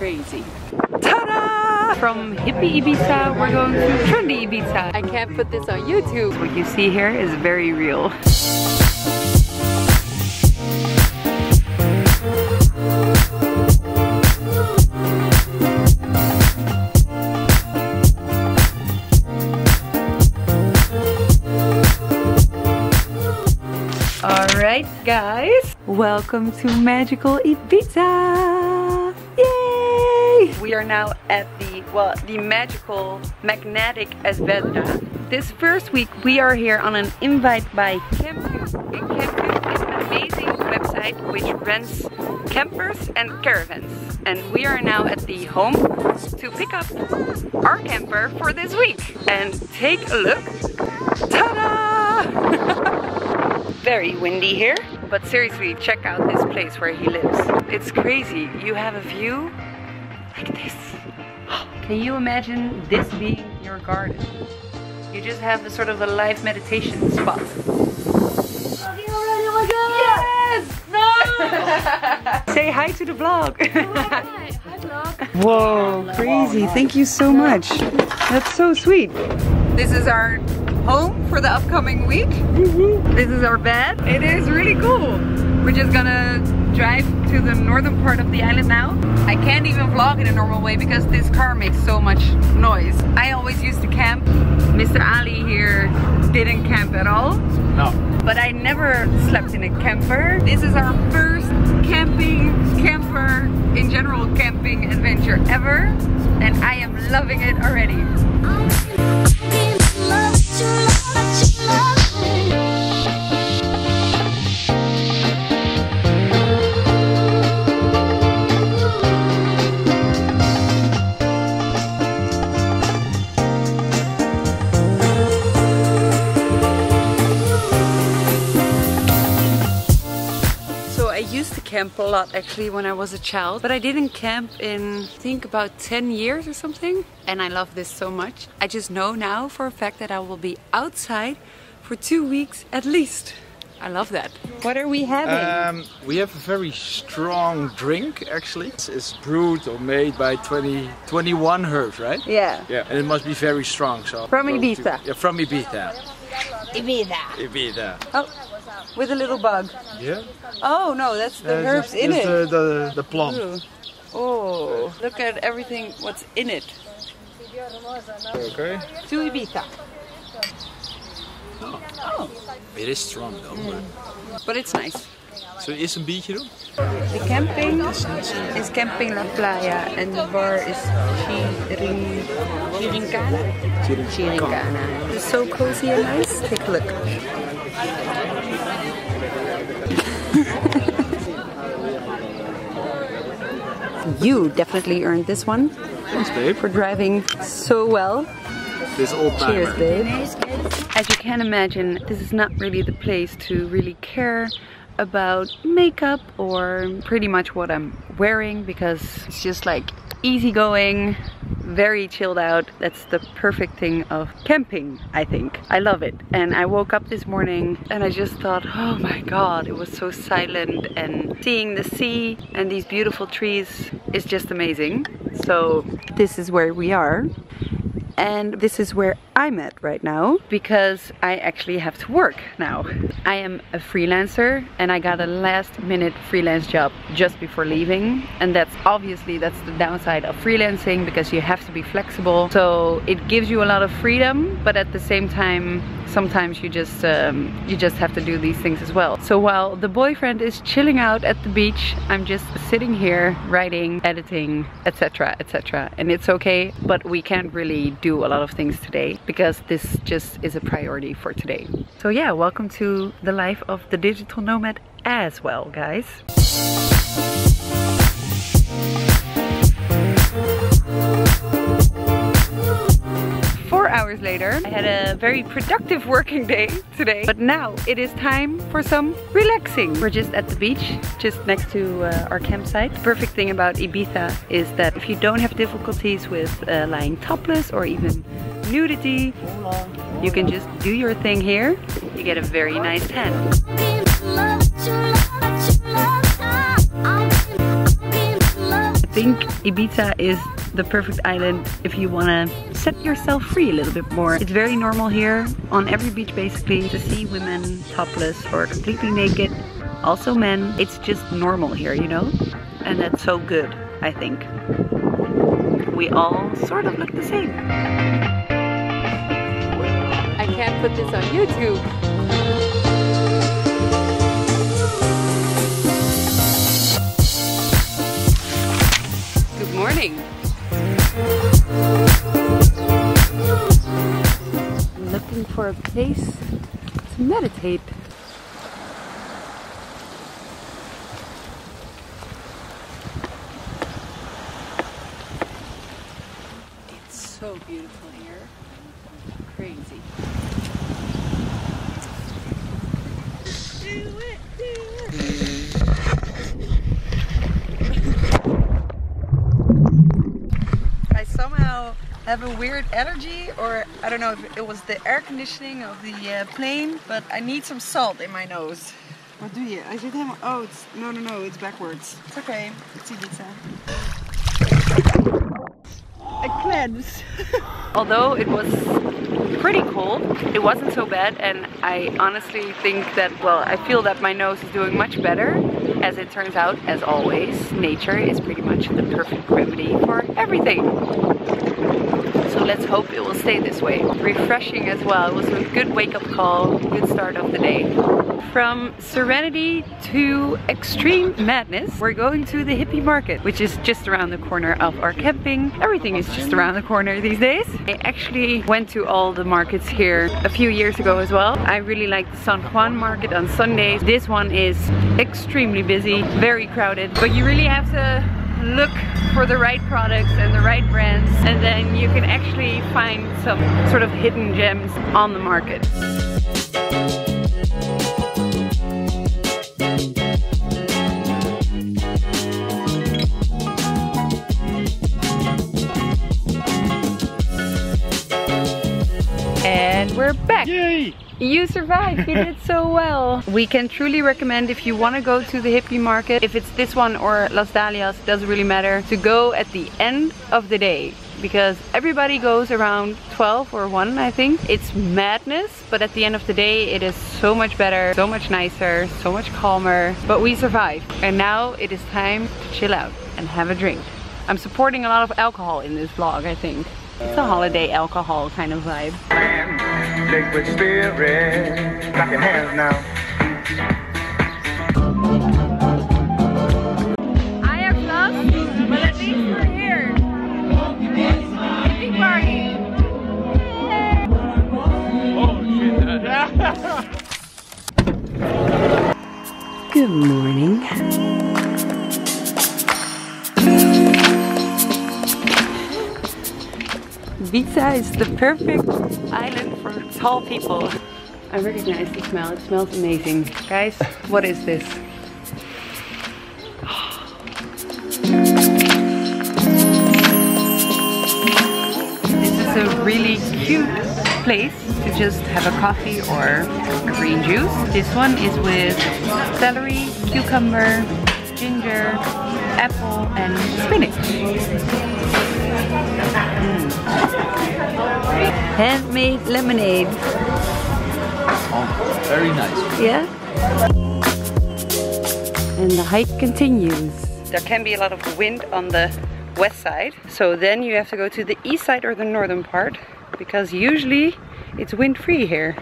crazy. Ta-da! From hippie Ibiza, we're going to trendy Ibiza. I can't put this on YouTube. What you see here is very real. Alright guys, welcome to magical Ibiza! We are now at the, well, the magical magnetic Es Vedrà. This first week we are here on an invite by Camptoo. And is an amazing website which rents campers and caravans. And we are now at the home to pick up our camper for this week. And take a look. Ta-da! very windy here. But seriously, check out this place where he lives. It's crazy. You have a view. Can you imagine this being your garden? You just have a sort of a live meditation spot. Yes! No! Say hi to the vlog. Hi, hi vlog. Whoa, crazy. Thank you so much. That's so sweet. This is our home for the upcoming week. Mm-hmm. This is our bed. It is really cool. We're just gonna drive to the northern part of the island now. I can't even vlog in a normal way because this car makes so much noise. I always used to camp. Mr. Ali here didn't camp at all. No. But I never slept in a camper. This is our first camping, camper, in general camping adventure ever. And I am loving it already. Camp a lot actually when I was a child, but I didn't camp in I think about 10 years or something. And I love this so much. I just know now for a fact that I will be outside for two weeks at least. I love that. What are we having? Um, we have a very strong drink actually. It's, it's, brewed or made by 20, 21 herbs, right? Yeah. Yeah, and it must be very strong. So From Ibiza? To, yeah, from Ibiza. Ibiza. Ibiza. Oh, with a little bug. Yeah. Oh no, that's the uh, herbs in it. The, the, the plum. Ooh. Oh, look at everything, what's in it. Okay. To Ibiza. Oh. oh. It is strong though. Mm. But it's nice. Zullen we eerst een biertje doen? The camping is Camping La Playa and the bar is Chirin, Chirincana? Chirincana. It's so cozy and nice. Take a look. you definitely earned this one. Thanks, babe. For driving so well. This old timer. Cheers, babe. As you can imagine, this is not really the place to really care about makeup or pretty much what I'm wearing because it's just like easygoing, very chilled out. That's the perfect thing of camping, I think. I love it. And I woke up this morning and I just thought, oh my god, it was so silent and seeing the sea and these beautiful trees is just amazing. So this is where we are and this is where I'm at right now because I actually have to work now. I am a freelancer and I got a last minute freelance job just before leaving and that's obviously that's the downside of freelancing because you have to be flexible so it gives you a lot of freedom but at the same time sometimes you just um, you just have to do these things as well. So while the boyfriend is chilling out at the beach, I'm just sitting here writing, editing, etc, etc. And it's okay, but we can't really do a lot of things today because this just is a priority for today. So yeah, welcome to the life of the digital nomad as well, guys. Hours later. I had a very productive working day today, but now it is time for some relaxing. We're just at the beach, just next to uh, our campsite. The perfect thing about Ibiza is that if you don't have difficulties with uh, lying topless or even nudity, you can just do your thing here. You get a very nice tan. I think Ibiza is the perfect island if you want to set yourself free a little bit more. It's very normal here on every beach basically to see women topless or completely naked. Also men. It's just normal here, you know? And that's so good, I think. We all sort of look the same. I can't put this on YouTube. For a place to meditate. It's so beautiful here. Crazy. I somehow have a weird allergy or I don't know if it was the air conditioning of the uh, plane, but I need some salt in my nose. What do you? I should have. Oh, it's no, no, no. It's backwards. It's okay. It's Ibiza. I cleanse. Although it was pretty cold, it wasn't so bad, and I honestly think that well, I feel that my nose is doing much better. As it turns out, as always, nature is pretty much the perfect remedy for everything. Let's hope it will stay this way. Refreshing as well. It was a good wake up call, good start of the day. From serenity to extreme madness, we're going to the hippie market, which is just around the corner of our camping. Everything is just around the corner these days. I actually went to all the markets here a few years ago as well. I really like the San Juan market on Sundays. This one is extremely busy, very crowded, but you really have to look for the right products and the right brands and then you can actually find some sort of hidden gems on the market. And we're back. Yay! You survived, you did so well. We can truly recommend if you want to go to the hippie market, if it's this one or Las Dalias, doesn't really matter, to go at the end of the day because everybody goes around 12 or 1 I think. It's madness, but at the end of the day it is so much better, so much nicer, so much calmer. But we survived and now it is time to chill out and have a drink. I'm supporting a lot of alcohol in this vlog I think. It's a holiday alcohol kind of vibe. Liquid spirit. Clap your hands now. I have lost, but at least we're here. Hippie party. Good morning. Ibiza is the perfect island for tall people. I recognize the smell, it smells amazing. Guys, what is this? This is a really cute place to just have a coffee or green juice. This one is with celery, cucumber, ginger, apple and spinach. Mm. Handmade lemonade. Oh, very nice. Yeah? And the hike continues. There can be a lot of wind on the west side. So then you have to go to the east side or the northern part because usually it's wind free here.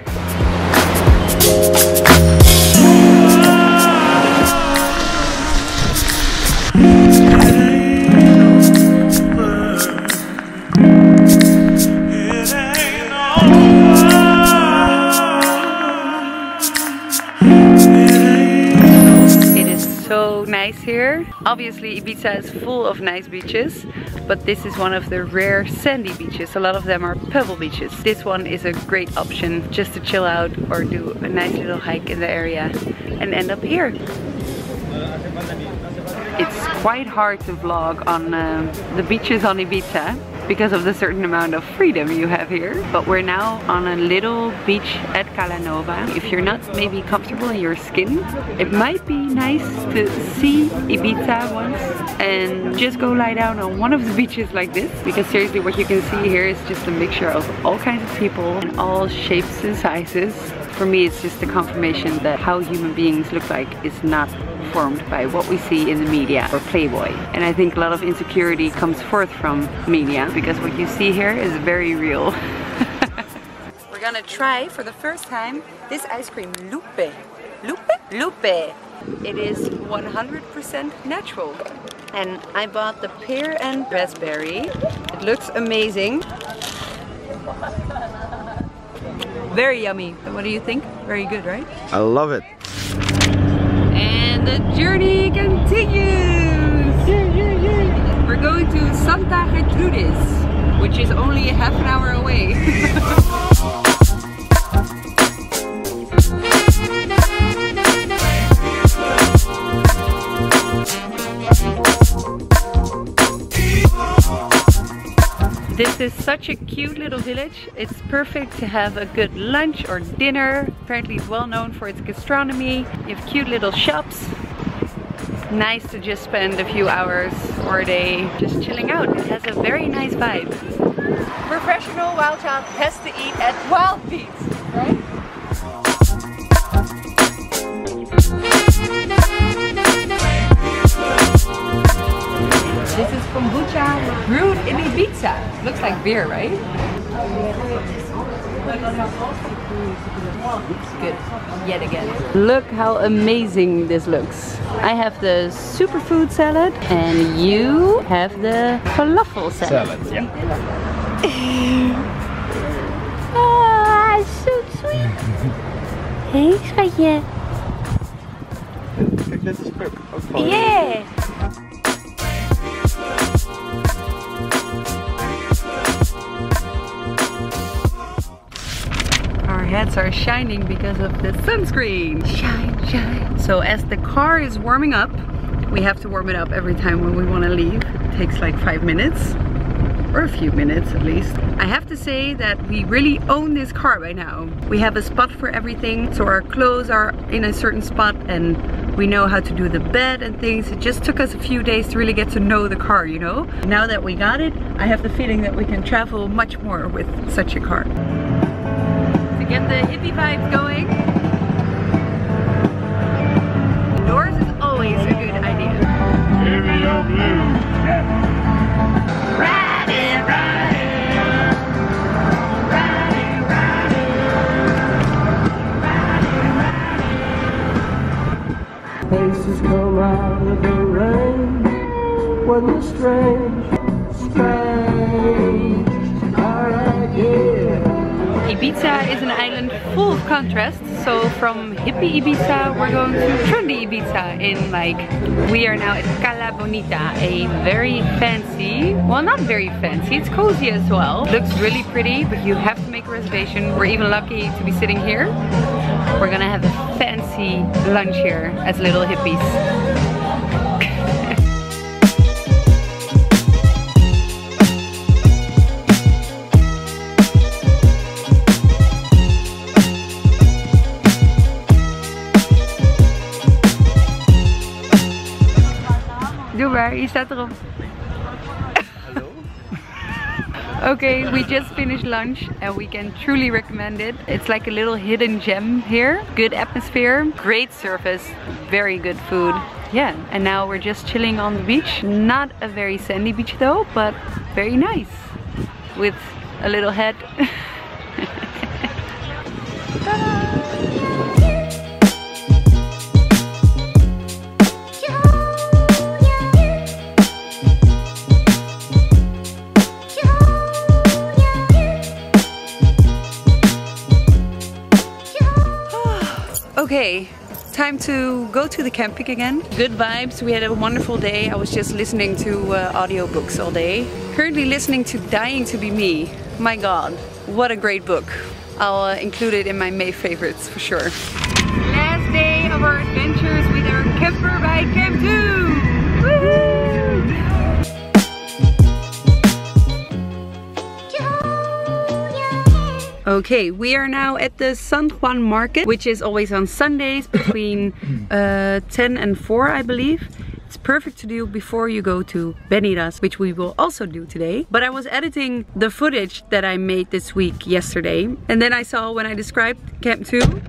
Nice here. Obviously Ibiza is full of nice beaches, but this is one of the rare sandy beaches. A lot of them are pebble beaches. This one is a great option just to chill out or do a nice little hike in the area and end up here. It's quite hard to vlog on uh, the beaches on Ibiza because of the certain amount of freedom you have here. But we're now on a little beach at Cala Nova. If you're not maybe comfortable in your skin, it might be nice to see Ibiza once and just go lie down on one of the beaches like this. Because seriously, what you can see here is just a mixture of all kinds of people and all shapes and sizes. For me, it's just a confirmation that how human beings look like is not formed by what we see in the media or Playboy. And I think a lot of insecurity comes forth from media because what you see here is very real. We're gonna try for the first time this ice cream, Lupe. Lupe? Lupe. It is 100% natural. And I bought the pear and raspberry. It looks amazing. Very yummy. What do you think? Very good, right? I love it. The journey continues! We're going to Santa Gertrudis, which is only a half an hour away. This is such a cute little village. It's perfect to have a good lunch or dinner. Apparently it's well known for its gastronomy. You have cute little shops. Nice to just spend a few hours or a day just chilling out. It has a very nice vibe. Professional wild child has to eat at Wild Beets, right? This is kombucha brewed in Ibiza. Looks like beer, right? Good. Yet again. Look how amazing this looks. I have the superfood salad and you have the falafel salad. Salad, yeah. Ah, so sweet. Hey, schatje. Kijk, dit is ook ook Yeah. Heads are shining because of the sunscreen. Shine, shine. So as the car is warming up, we have to warm it up every time when we want to leave. It takes like five minutes or a few minutes at least. I have to say that we really own this car by now. We have a spot for everything, so our clothes are in a certain spot and we know how to do the bed and things. It just took us a few days to really get to know the car, you know? Now that we got it, I have the feeling that we can travel much more with such a car. Get the hippie vibes going, doors is always a good idea. Faces come out of the rain when the strange, full of contrasts. So from hippie Ibiza, we're going to trendy Ibiza in like, we are now at Cala Bonita, a very fancy, well not very fancy, it's cozy as well. Looks really pretty, but you have to make a reservation. We're even lucky to be sitting here. We're gonna have a fancy lunch here as little hippies. maar, je staat erop. Okay, we just finished lunch and we can truly recommend it. It's like a little hidden gem here. Good atmosphere, great service, very good food. Yeah, and now we're just chilling on the beach. Not a very sandy beach though, but very nice. With a little head. time to go to the camping again. Good vibes, we had a wonderful day. I was just listening to uh, audiobooks all day. Currently listening to Dying to Be Me. My god, what a great book. I'll uh, include it in my May favorites for sure. Last day of our adventures with our camper by Camptoo! Okay, we are now at the San Juan market, which is always on Sundays between uh, 10 and 4, I believe. It's perfect to do before you go to Benirràs, which we will also do today. But I was editing the footage that I made this week yesterday. And then I saw when I described Camptoo,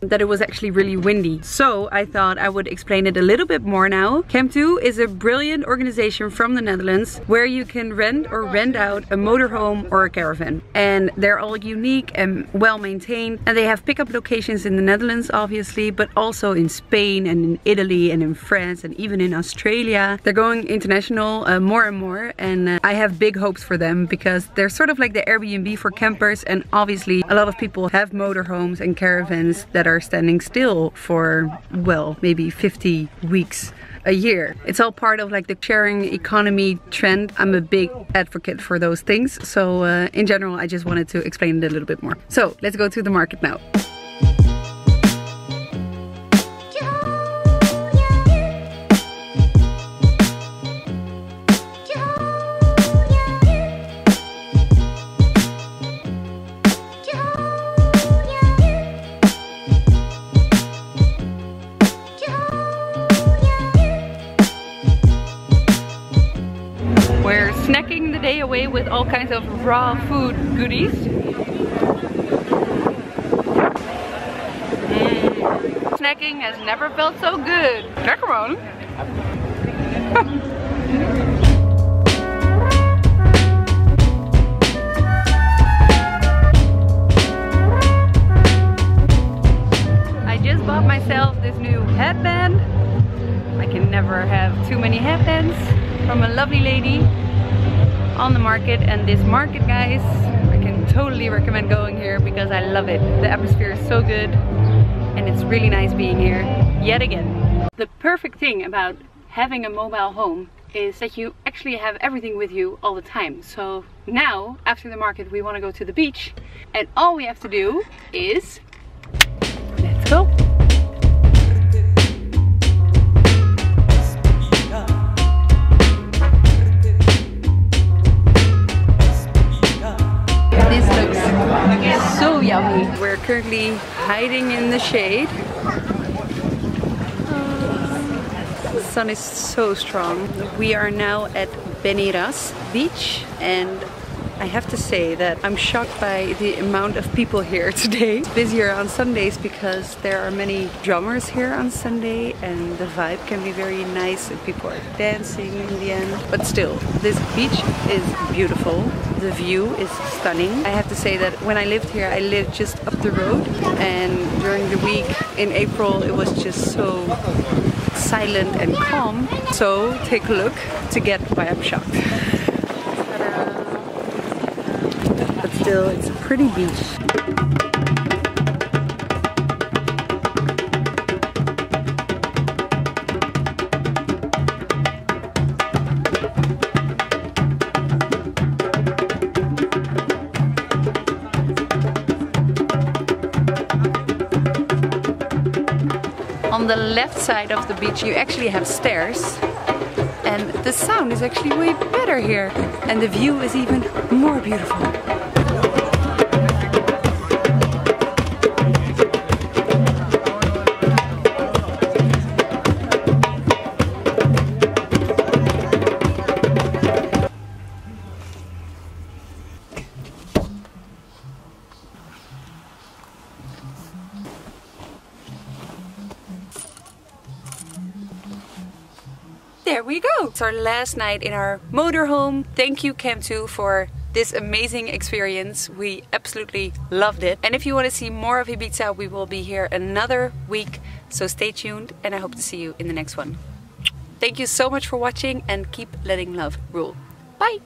that it was actually really windy. So I thought I would explain it a little bit more now. Camptoo is a brilliant organization from the Netherlands where you can rent or rent out a motorhome or a caravan. And they're all unique and well maintained. And they have pickup locations in the Netherlands obviously, but also in Spain and in Italy and in France and even in Australia. They're going international uh, more and more and uh, I have big hopes for them because they're sort of like the Airbnb for campers and obviously a lot of people have motorhomes and caravans that are standing still for, well, maybe 50 weeks a year. It's all part of like the sharing economy trend. I'm a big advocate for those things. So uh, in general, I just wanted to explain it a little bit more. So let's go to the market now. Raw food goodies. Mm. Snacking has never felt so good. Macaron. I just bought myself this new headband. I can never have too many headbands from a lovely lady on the market and this market guys I can totally recommend going here because I love it. The atmosphere is so good and it's really nice being here yet again. The perfect thing about having a mobile home is that you actually have everything with you all the time. So now after the market we want to go to the beach and all we have to do is let's go currently hiding in the shade. The sun is so strong. We are now at Benirràs beach and I have to say that I'm shocked by the amount of people here today. It's busier on Sundays because there are many drummers here on Sunday and the vibe can be very nice and people are dancing in the end. But still, this beach is beautiful. The view is stunning. I have to say that when I lived here, I lived just up the road and during the week in April it was just so silent and calm. So take a look to get why I'm shocked. But still, it's a pretty beach. On the left side of the beach you actually have stairs and the sound is actually way better here and the view is even more beautiful. There we go. It's our last night in our motorhome. Thank you Camptoo for this amazing experience. We absolutely loved it. And if you want to see more of Ibiza, we will be here another week. So stay tuned and I hope to see you in the next one. Thank you so much for watching and keep letting love rule. Bye!